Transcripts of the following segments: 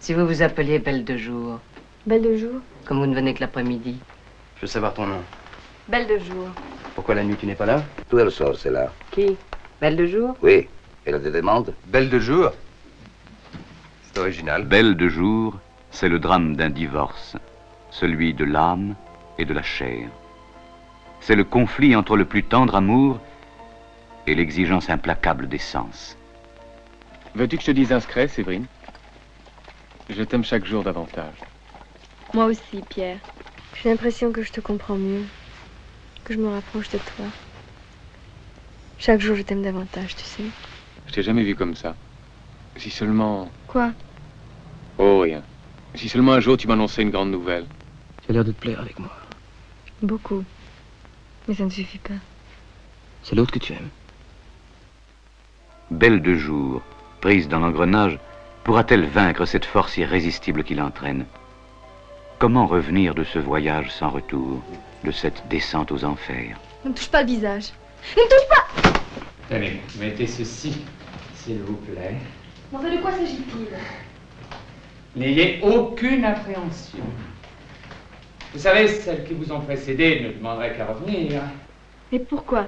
Si vous vous appeliez Belle de Jour, Belle de jour comme vous ne venez que l'après-midi, Je veux savoir ton nom. Belle de jour. Pourquoi la nuit tu n'es pas là? Tout elle sort, c'est là. qui? Belle de Jour? Oui. Elle a des demandes Belle de jour C'est original. Belle de jour, c'est le drame d'un divorce, celui de l'âme et de la chair. C'est le conflit entre le plus tendre amour et l'exigence implacable des sens. Veux-tu que je te dise un secret, Séverine? Je t'aime chaque jour davantage. Moi aussi, Pierre. J'ai l'impression que je te comprends mieux, que je me rapproche de toi. Chaque jour, je t'aime davantage, tu sais. Je t'ai jamais vu comme ça. Si seulement... Quoi? Oh, rien. Si seulement un jour tu m'annonçais une grande nouvelle. Tu as l'air de te plaire avec moi. Beaucoup. Mais ça ne suffit pas. C'est l'autre que tu aimes. Belle de jour, prise dans l'engrenage, pourra-t-elle vaincre cette force irrésistible qui l'entraîne? Comment revenir de ce voyage sans retour, de cette descente aux enfers? Ne me touche pas le visage. Tenez, mettez ceci, s'il vous plaît. Mais enfin, de quoi s'agit-il? N'ayez aucune appréhension. Vous savez, celles qui vous ont précédé ne demanderaient qu'à revenir. Mais pourquoi?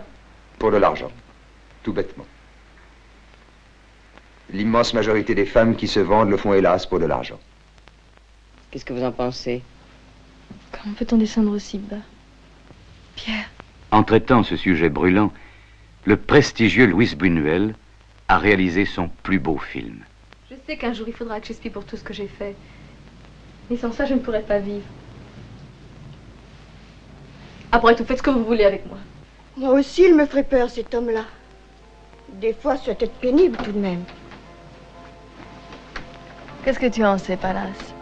Pour de l'argent. Tout bêtement. L'immense majorité des femmes qui se vendent le font hélas pour de l'argent. Qu'est-ce que vous en pensez? Comment peut-on descendre aussi bas? Pierre, En traitant ce sujet brûlant, le prestigieux Louis Buñuel a réalisé son plus beau film. je sais qu'un jour il faudra que j'expie pour tout ce que j'ai fait. Mais sans ça, je ne pourrais pas vivre. Après tout, faites ce que vous voulez avec moi. Moi aussi, il me ferait peur, cet homme-là. Des fois, ça peut être pénible tout de même. Qu'est-ce que tu en sais, Palace?